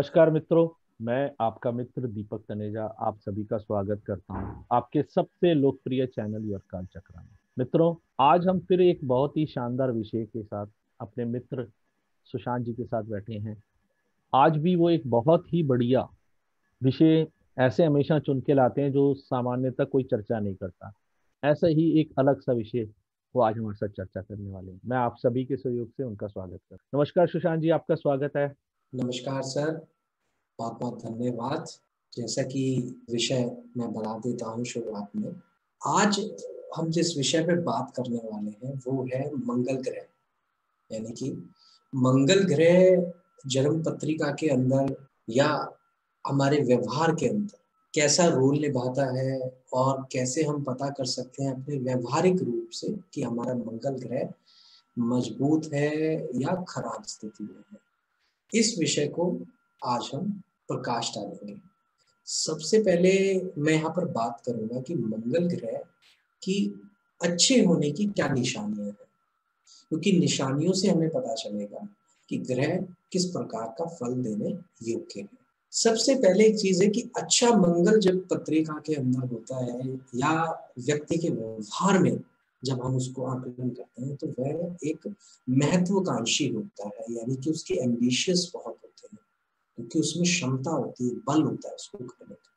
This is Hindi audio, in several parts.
नमस्कार मित्रों, मैं आपका मित्र दीपक तनेजा आप सभी का स्वागत करता हूँ आपके सबसे लोकप्रिय चैनल योर काल चक्रा में। मित्रों, आज हम फिर एक बहुत ही शानदार विषय के साथ अपने मित्र सुशांत जी के साथ बैठे हैं। आज भी वो एक बहुत ही बढ़िया विषय ऐसे हमेशा चुन के लाते हैं जो सामान्यतः कोई चर्चा नहीं करता। ऐसा ही एक अलग सा विषय वो आज हमारे साथ चर्चा करने वाले हैं। मैं आप सभी के सहयोग से उनका स्वागत कर नमस्कार सुशांत जी, आपका स्वागत है। नमस्कार सर। बहुत बहुत धन्यवाद। जैसा कि विषय मैं बना देता हूँ शुरुआत में, आज हम जिस विषय पे बात करने वाले हैं, वो है मंगल ग्रह। यानी कि मंगल ग्रह जन्म पत्रिका के अंदर या हमारे व्यवहार के अंदर कैसा रोल निभाता है और कैसे हम पता कर सकते हैं अपने व्यवहारिक रूप से कि हमारा मंगल ग्रह मज़बूत है या खराब स्थिति में है। इस विषय को आज हम प्रकाश डालेंगे सबसे पहले मैं यहाँ पर बात करूँगा कि मंगल ग्रह की अच्छे होने की क्या निशानियाँ हैं। क्योंकि निशानियों से हमें पता चलेगा कि ग्रह किस प्रकार का फल देने योग्य है। सबसे पहले एक चीज़ है कि अच्छा मंगल जब पत्रिका के अंदर होता है या व्यक्ति के व्यवहार में जब हम उसको आकलन करते हैं तो वह एक महत्वाकांक्षी होता है, यानी कि उसके एम्बिशियस बहुत होते हैं। क्योंकि उसमें क्षमता होती है, बल होता है उसको करने का।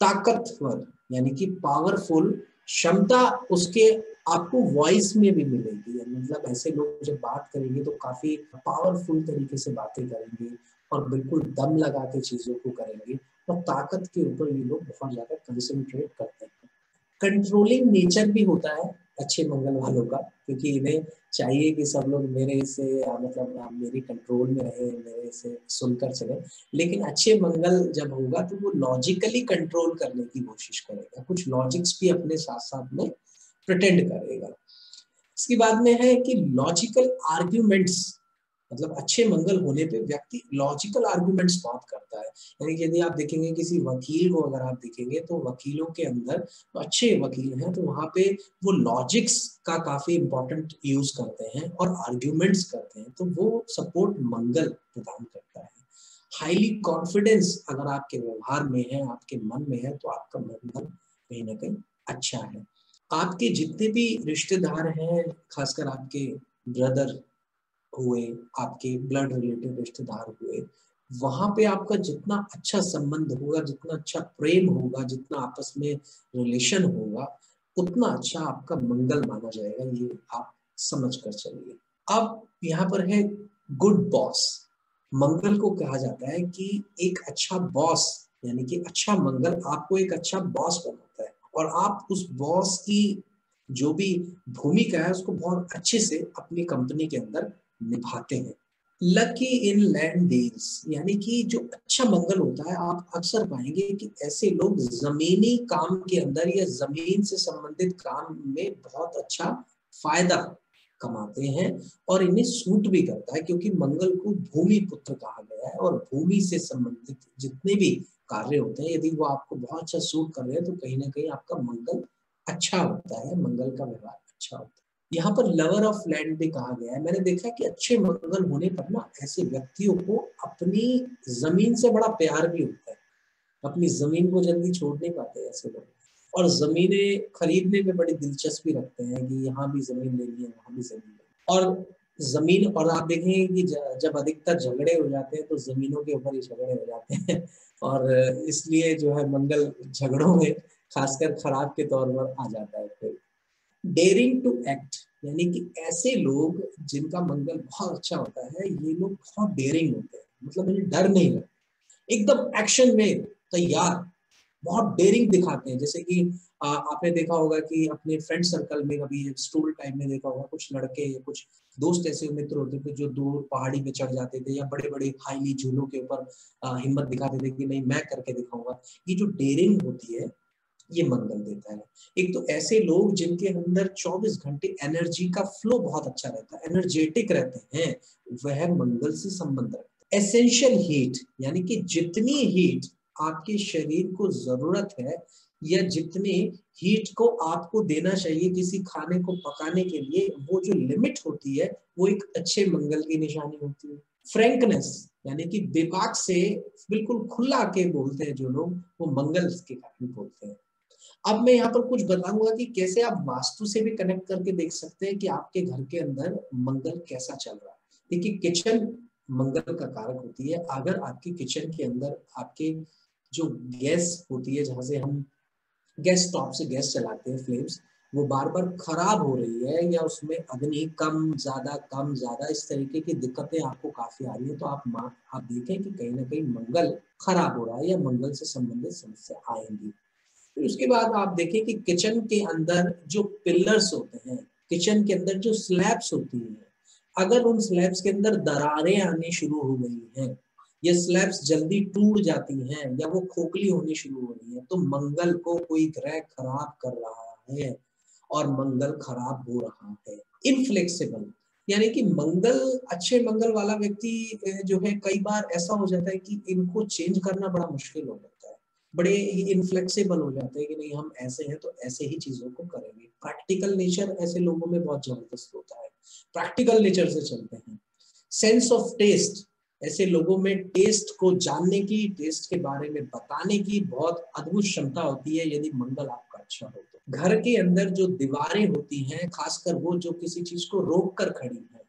ताकतवर, यानी कि पावरफुल क्षमता उसके आपको वॉइस में भी मिलेगी। मतलब ऐसे लोग जब बात करेंगे तो काफ़ी पावरफुल तरीके से बातें करेंगे और बिल्कुल दम लगा के चीज़ों को करेंगे और ताकत के ऊपर ये लोग बहुत ज़्यादा कंसंट्रेट करते हैं। कंट्रोलिंग नेचर भी होता है। अच्छे मंगल वालों का, क्योंकि इन्हें चाहिए कि सब लोग मेरे से मतलब मेरी कंट्रोल में रहे, मेरे से सुनकर चले। लेकिन अच्छे मंगल जब होगा तो वो लॉजिकली कंट्रोल करने की कोशिश करेगा। कुछ लॉजिक्स भी अपने साथ साथ में प्रटेंड करेगा। इसके बाद में है कि लॉजिकल आर्ग्यूमेंट्स मतलब अच्छे मंगल होने पे व्यक्ति लॉजिकल आर्गुमेंट्स बहुत करता है। यानी यदि आप देखेंगे किसी वकील को अगर आप देखेंगे तो वकीलों के अंदर तो अच्छे वकील हैं तो वहाँ पे वो लॉजिक्स का काफ़ी इंपॉर्टेंट यूज़ करते हैं और आर्ग्यूमेंट्स करते हैं। तो वो सपोर्ट मंगल प्रदान करता है। हाईली कॉन्फिडेंस अगर आपके व्यवहार में है, आपके मन में है तो आपका मंगल कहीं ना कहीं अच्छा है। आपके जितने भी रिश्तेदार हैं, खासकर आपके ब्रदर हुए, आपके ब्लड रिलेटिव रिश्तेदार हुए, वहाँ पे आपका जितना अच्छा संबंध होगा, जितना अच्छा प्रेम होगा, जितना आपस में रिलेशन होगा, उतना अच्छा आपका मंगल माना जाएगा, ये आप समझ कर चलिए। अब यहाँ पर है गुड बॉस मंगल को कहा जाता है कि एक अच्छा बॉस यानी कि अच्छा मंगल आपको एक अच्छा बॉस बनाता है और आप उस बॉस की जो भी भूमिका है, उसको बहुत अच्छे से अपनी कंपनी के अंदर निभाते हैं। लकी इन लैंड डील्स यानी कि जो अच्छा मंगल होता है, आप अक्सर पाएँगे कि ऐसे लोग जमीनी काम के अंदर या ज़मीन से संबंधित काम में बहुत अच्छा फ़ायदा कमाते हैं और इन्हें सूट भी करता है, क्योंकि मंगल को भूमि पुत्र कहा गया है और भूमि से संबंधित जितने भी कार्य होते हैं, यदि वो आपको बहुत अच्छा सूट कर रहे हैं तो कहीं ना कहीं आपका मंगल अच्छा होता है, मंगल का व्यवहार अच्छा होता है। यहाँ पर लवर ऑफ़ लैंड भी कहा गया है। मैंने देखा कि अच्छे मंगल होने पर ना ऐसे व्यक्तियों को अपनी ज़मीन से बड़ा प्यार भी होता है। अपनी ज़मीन को जल्दी छोड़ नहीं पाते ऐसे लोग। और जमीनें खरीदने में बड़ी दिलचस्पी रखते हैं कि यहाँ भी ज़मीन लेनी है, वहाँ भी ज़मीन लेनी और ज़मीन, और आप देखेंगे कि जब अधिकतर झगड़े हो जाते हैं तो जमीनों के ऊपर ही झगड़े हो जाते हैं। और इसलिए जो है मंगल झगड़ों में खासकर खराब के तौर पर आ जाता है फिर। डेयरिंग टू एक्ट यानी कि ऐसे लोग जिनका मंगल बहुत अच्छा होता है ये लोग बहुत डेयरिंग होते हैं। मतलब इन्हें डर नहीं लगता। एकदम एक्शन में तैयार बहुत डेयरिंग दिखाते हैं। जैसे कि आ, आपने देखा होगा कि अपने फ्रेंड सर्कल में कभी स्कूल टाइम में देखा होगा कुछ लड़के या कुछ दोस्त ऐसे मित्र होते थे जो दूर पहाड़ी पे चढ़ जाते थे या बड़े बड़े हाईली झूलों के ऊपर हिम्मत दिखाते थे कि नहीं मैं करके दिखाऊँगा। ये जो डेयरिंग होती है ये मंगल देता है। एक तो ऐसे लोग जिनके अंदर 24 घंटे एनर्जी का फ्लो बहुत अच्छा रहता है एनर्जेटिक रहते हैं, वह मंगल से संबंध रखते हैं। एसेंशियल हीट यानी कि जितनी हीट आपके शरीर को ज़रूरत है, या जितने हीट को आपको देना चाहिए किसी खाने को पकाने के लिए, वो जो लिमिट होती है, वो एक अच्छे मंगल की निशानी होती है। फ्रेंकनेस यानी कि विपाक से बिल्कुल खुला के बोलते हैं जो लोग, वो मंगल के कारण बोलते हैं। अब मैं यहाँ पर कुछ बताऊँगा कि कैसे आप वास्तु से भी कनेक्ट करके देख सकते हैं कि आपके घर के अंदर मंगल कैसा चल रहा है। देखिए किचन मंगल का कारक होती है। अगर आपकी किचन के अंदर आपके जो गैस होती है, जहाँ से हम गैस स्टॉप से गैस चलाते हैं फ्लेम्स वो बार बार खराब हो रही है या उसमें अग्नि कम, ज़्यादा कम, ज़्यादा इस तरीके की दिक्कतें आपको काफ़ी आ रही है तो आप आप देखें कि कहीं ना कहीं मंगल खराब हो रहा है या मंगल से संबंधित समस्या आएँगी। फिर उसके बाद आप देखें कि किचन के अंदर जो पिलर्स होते हैं किचन के अंदर जो स्लैब्स होती हैं, अगर उन स्लैब्स के अंदर दरारें आनी शुरू हो गई हैं, ये स्लैब्स जल्दी टूट जाती हैं, या वो खोखली होनी शुरू हो रही है तो मंगल को कोई ग्रह खराब कर रहा है और मंगल खराब हो रहा है। इनफ्लेक्सिबल यानी कि मंगल, अच्छे मंगल वाला व्यक्ति जो है, कई बार ऐसा हो जाता है कि इनको चेंज करना बड़ा मुश्किल हो जाता है। बड़े इनफ्लेक्सिबल हो जाते हैं कि नहीं, हम ऐसे हैं तो ऐसे ही चीज़ों को करेंगे। प्रैक्टिकल नेचर ऐसे लोगों में बहुत ज़बरदस्त होता है। प्रैक्टिकल नेचर से चलते हैं। सेंस ऑफ़ टेस्ट ऐसे लोगों में टेस्ट को जानने की टेस्ट के बारे में बताने की बहुत अद्भुत क्षमता होती है, यदि मंगल आपका अच्छा हो तो। घर के अंदर जो दीवारें होती हैं, खासकर वो जो किसी चीज़ को रोक कर खड़ी है,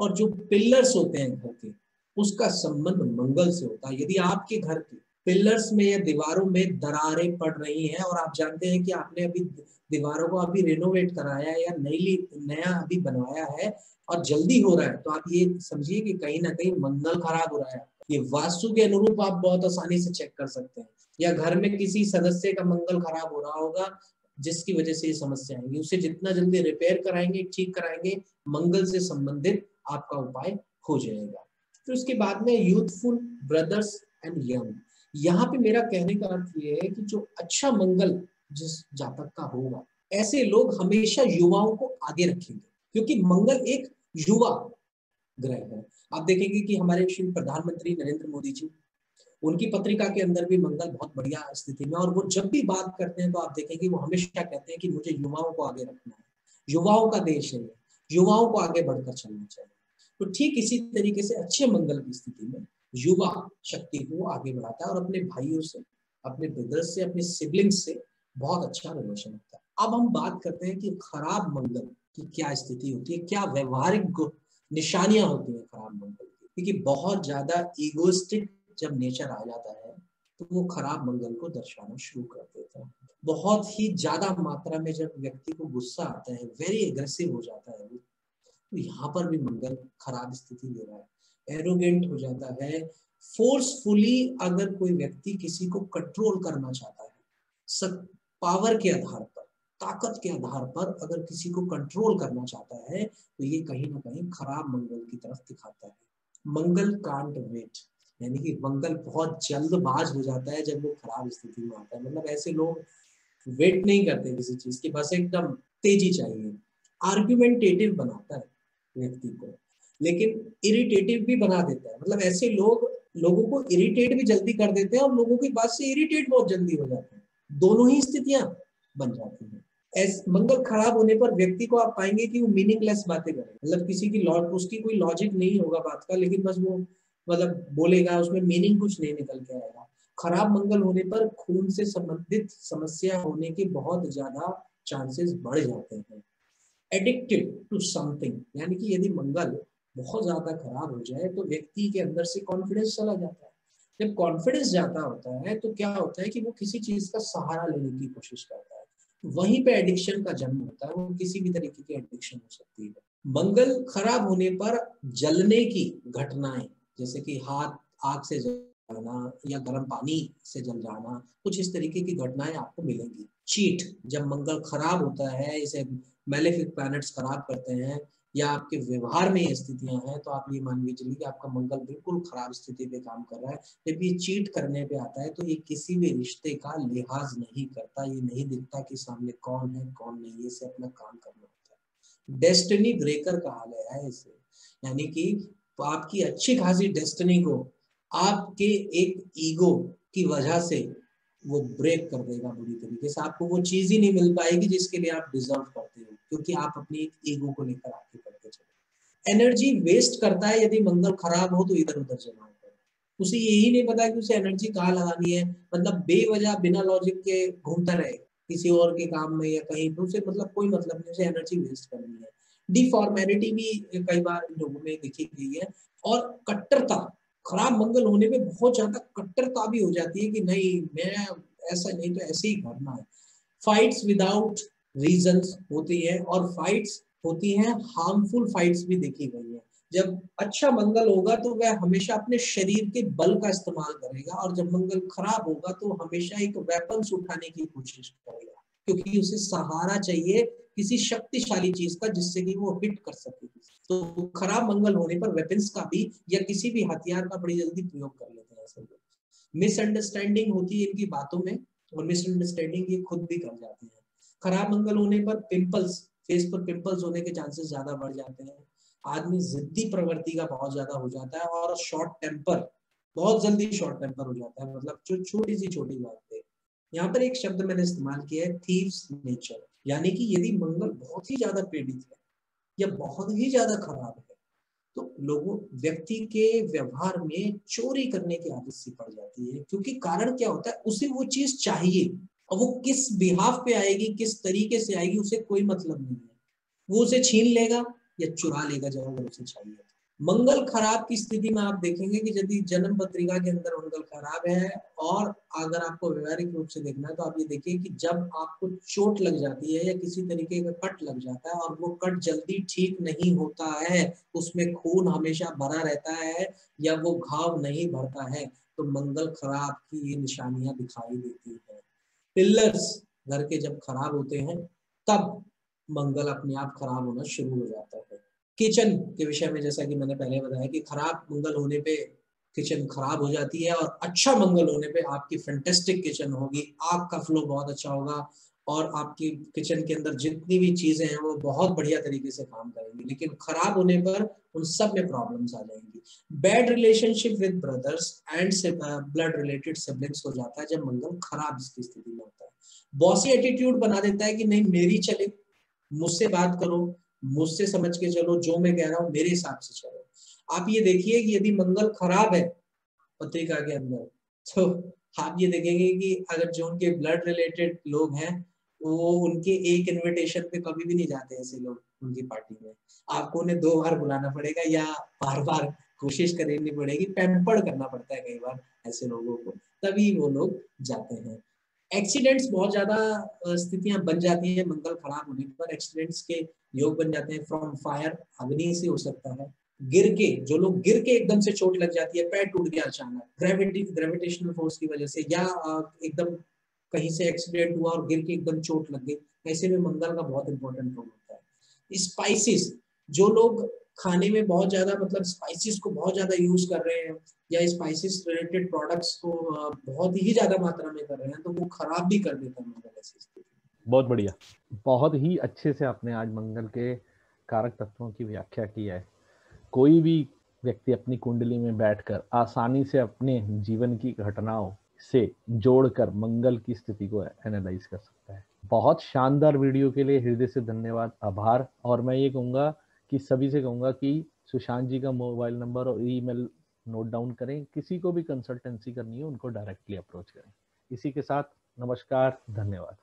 और जो पिलर्स होते हैं घर के, उसका संबंध मंगल से होता है। यदि आपके घर के पिलर्स में या दीवारों में दरारें पड़ रही हैं और आप जानते हैं कि आपने अभी दीवारों को अभी रेनोवेट कराया या नई नया अभी बनवाया है और जल्दी हो रहा है तो आप ये समझिए कि कहीं ना कहीं मंगल खराब हो रहा है। ये वास्तु के अनुरूप आप बहुत आसानी से चेक कर सकते हैं या घर में किसी सदस्य का मंगल खराब हो रहा होगा, जिसकी वजह से ये समस्या आएँगी। उसे जितना जल्दी रिपेयर कराएँगे, ठीक कराएँगे, मंगल से संबंधित आपका उपाय हो जाएगा। फिर उसके बाद में यूथफुल ब्रदर्स एंड यंग यहाँ पे मेरा कहने का अर्थ ये है कि जो अच्छा मंगल जिस जातक का होगा, ऐसे लोग हमेशा युवाओं को आगे रखेंगे, क्योंकि मंगल एक युवा ग्रह है। आप देखेंगे कि हमारे श्री प्रधानमंत्री नरेंद्र मोदी जी, उनकी पत्रिका के अंदर भी मंगल बहुत बढ़िया स्थिति में और वो जब भी बात करते हैं तो आप देखेंगे वो हमेशा कहते हैं कि मुझे युवाओं को आगे रखना है, युवाओं का देश है युवाओं को आगे बढ़कर चलना चाहिए। तो ठीक इसी तरीके से अच्छे मंगल की स्थिति में युवा शक्ति को आगे बढ़ाता है और अपने भाइयों से, अपने ब्रदर्स से, अपने सिबलिंग्स से बहुत अच्छा रिलेशन होता है। अब हम बात करते हैं कि खराब मंगल की क्या स्थिति होती है, क्या व्यवहारिक निशानियाँ होती है खराब मंगल की? क्योंकि बहुत ज़्यादा ईगोस्टिक जब नेचर आ जाता है तो वो खराब मंगल को दर्शाना शुरू कर देता है। बहुत ही ज़्यादा मात्रा में जब व्यक्ति को गुस्सा आता है वेरी एग्रेसिव हो जाता है तो यहाँ पर भी मंगल खराब स्थिति दे रहा है। एरोगेंट हो जाता है। फोर्सफुली अगर कोई व्यक्ति किसी को कंट्रोल करना चाहता है पावर के आधार पर, ताकत के आधार पर अगर किसी को कंट्रोल करना चाहता है तो ये कहीं ना कहीं खराब मंगल की तरफ़ दिखाता है। मंगल कांट वेट यानी कि मंगल बहुत जल्दबाज हो जाता है जब वो खराब स्थिति में आता है। मतलब ऐसे लोग वेट नहीं करते किसी चीज़ की, बस एकदम तेज़ी चाहिए। आर्ग्यूमेंटेटिव बनाता है व्यक्ति को। लेकिन इरिटेटिव भी बना देता है। मतलब ऐसे लोग, लोगों को इरिटेट भी जल्दी कर देते हैं और लोगों की बात से इरिटेट बहुत जल्दी हो जाते हैं। दोनों ही स्थितियाँ बन जाती हैं। मंगल खराब होने पर व्यक्ति को आप पाएँगे कि वो मीनिंगलेस बातें करे मतलब किसी की उसकी कोई लॉजिक नहीं होगा बात का, लेकिन बस वो मतलब बोलेगा, उसमें मीनिंग कुछ नहीं निकल के आएगा। खराब मंगल होने पर खून से संबंधित समस्या होने के बहुत ज़्यादा चांसेस बढ़ जाते हैं। एडिक्टिव टू समथिंग यानी कि यदि मंगल बहुत ज़्यादा खराब हो जाए तो व्यक्ति के अंदर से कॉन्फिडेंस चला जाता है। जब कॉन्फिडेंस ज़्यादा होता है तो क्या होता है कि वो किसी चीज़ का सहारा लेने की कोशिश करता है। वहीं पे एडिक्शन का जन्म होता है, वो किसी भी तरीके की एडिक्शन हो सकती है। मंगल खराब होने पर जलने की घटनाएँ, जैसे कि हाथ, आग से जाना या गर्म पानी से जल जाना, कुछ इस तरीके की घटनाएँ आपको मिलेंगी। चीट जब मंगल खराब होता है, इसे मेलेफिक प्लैनेट्स खराब करते हैं या आपके व्यवहार में ये स्थितियाँ हैं तो आप ये मान के चलिए कि आपका मंगल बिल्कुल खराब स्थिति पे काम कर रहा है। जब ये चीट करने पे आता है तो ये किसी भी रिश्ते का लिहाज नहीं करता, ये नहीं दिखता कि सामने कौन है, कौन नहीं है इसे अपना काम करना होता है। डेस्टिनी ब्रेकर कहा गया है इसे। यानी कि आपकी अच्छी खासी डेस्टिनी को, आपके एक ईगो की वजह से वो ब्रेक कर देगा बुरी तरीके से। आपको वो चीज़ ही नहीं मिल पाएगी जिसके लिए आप डिजर्व करते हो, क्योंकि आप अपनी ईगो को लेकर आगे करते चले एनर्जी वेस्ट करता है यदि मंगल खराब हो तो इधर उधर जमा होता उसे यही नहीं पता कि उसे एनर्जी कहाँ लगानी है। मतलब बेवजह बिना लॉजिक के घूमता रहे किसी और के काम में या कहीं तो उसे मतलब कोई मतलब नहीं, उसे एनर्जी वेस्ट करनी है। डिफॉर्मेलिटी भी कई बार लोगों में देखी गई है। और कट्टरता खराब मंगल होने पे बहुत ज़्यादा कट्टरता भी हो जाती है कि नहीं, मैं ऐसा नहीं तो ऐसे ही करना है। फाइट्स विदाउट रीजन होती है और फाइट्स होती हैं हार्मफुल फाइट्स भी देखी गई है। जब अच्छा मंगल होगा तो वह हमेशा अपने शरीर के बल का इस्तेमाल करेगा और जब मंगल खराब होगा तो हमेशा एक वेपन्स उठाने की कोशिश करेगा, क्योंकि उसे सहारा चाहिए किसी शक्तिशाली चीज़ का जिससे कि वो हिट कर सके तो खराब मंगल होने पर वेपन्स का भी या किसी भी हथियार का बड़ी जल्दी प्रयोग कर लेते हैं ऐसे लोग। मिसअंडरस्टैंडिंग होती है इनकी बातों में और मिसअंडरस्टैंडिंग ये खुद भी कर जाते हैं। खराब मंगल होने पर पिंपल्स फेस पर पिंपल्स होने के चांसेस ज़्यादा बढ़ जाते हैं। आदमी जिद्दी प्रवृत्ति का बहुत ज़्यादा हो जाता है और शॉर्ट टेम्पर बहुत जल्दी शॉर्ट टेम्पर हो जाता है। मतलब जो छोटी सी छोटी बात है। यहाँ पर एक शब्द मैंने इस्तेमाल किया है थीव्स नेचर यानी कि यदि मंगल बहुत ही ज़्यादा पीड़ित है या बहुत ही ज़्यादा खराब है। तो लोगों, व्यक्ति के व्यवहार में चोरी करने की आदत सी पड़ जाती है, क्योंकि कारण क्या होता है? उसे वो चीज़ चाहिए, और वो किस बिहाव पे आएगी, किस तरीके से आएगी, उसे कोई मतलब नहीं है। वो उसे छीन लेगा या चुरा लेगा जब अगर उसे चाहिए मंगल खराब की स्थिति में आप देखेंगे कि यदि जन्म पत्रिका के अंदर मंगल खराब है और अगर आपको व्यवहारिक रूप से देखना है तो आप ये देखिए कि जब आपको चोट लग जाती है या किसी तरीके का कट लग जाता है और वो कट जल्दी ठीक नहीं होता है, उसमें खून हमेशा भरा रहता है या वो घाव नहीं भरता है तो मंगल खराब की ये निशानियाँ दिखाई देती है। पिल्लर्स घर के जब खराब होते हैं, तब मंगल अपने आप खराब होना शुरू हो जाता है। किचन के विषय में जैसा कि मैंने पहले बताया कि खराब मंगल होने पे किचन खराब हो जाती है और अच्छा मंगल होने पे आपकी फैंटेस्टिक किचन होगी। आपका फ्लो बहुत अच्छा होगा और आपकी किचन के अंदर जितनी भी चीज़ें हैं, वो बहुत बढ़िया तरीके से काम करेंगी। लेकिन खराब होने पर उन सब में प्रॉब्लम्स आ जाएँगी। Bad relationship with brothers and blood related siblings हो जाता है जब मंगल खराब इसकी स्थिति में होता है। बॉसी एटीट्यूड बना देता है कि नहीं, मेरी चले, मुझसे बात करो मुझसे समझ के चलो, जो मैं कह रहा हूँ, मेरे हिसाब से चलो। आप ये देखिए कि यदि मंगल खराब है, पत्रिका के अंदर तो आप ये देखेंगे कि अगर जो उनके ब्लड रिलेटेड लोग हैं, वो उनके एक इनविटेशन पे कभी भी नहीं जाते ऐसे लोग उनकी पार्टी में। आपको उन्हें दो बार बुलाना पड़ेगा या बार बार कोशिश करनी पड़ेगी पैम्पर्ड करना पड़ता है कई बार ऐसे लोगों को। तभी वो लोग जाते हैं। एक्सीडेंट्स बहुत ज़्यादा स्थितियाँ बन जाती हैं, मंगल खराब होने पर एक्सीडेंट्स के योग बन जाते हैं फ्रॉम फायर अग्नि से हो सकता है, गिर के, जो लोग गिर के एकदम से चोट लग जाती है, पैर टूट गया अचानक ग्रेविटी ग्रेविटेशनल फोर्स की वजह से, या एकदम कहीं से एक्सीडेंट हुआ और गिर के एकदम चोट लग गई, ऐसे में मंगल का बहुत इंपॉर्टेंट रोल होता है। स्पाइसिस जो लोग खाने में बहुत ज़्यादा मतलब स्पाइसेस को बहुत ज़्यादा यूज़ कर रहे हैं या स्पाइसेस रिलेटेड प्रोडक्ट्स को बहुत ही ज़्यादा मात्रा में कर रहे हैं तो वो खराब भी कर देता है मंगल ऐसी बहुत बढ़िया। बहुत ही अच्छे से आपने आज मंगल के कारक तत्वों की व्याख्या की है। कोई भी व्यक्ति अपनी कुंडली में बैठकर आसानी से अपने जीवन की घटनाओं से जोड़कर मंगल की स्थिति को एनालाइज कर सकता है। बहुत शानदार वीडियो के लिए हृदय से धन्यवाद, आभार, और मैं ये कहूँगा कि सभी से कहूँगा कि सुशांत जी का मोबाइल नंबर और ईमेल नोट डाउन करें। किसी को भी कंसल्टेंसी करनी हो, उनको डायरेक्टली अप्रोच करें। इसी के साथ नमस्कार, धन्यवाद।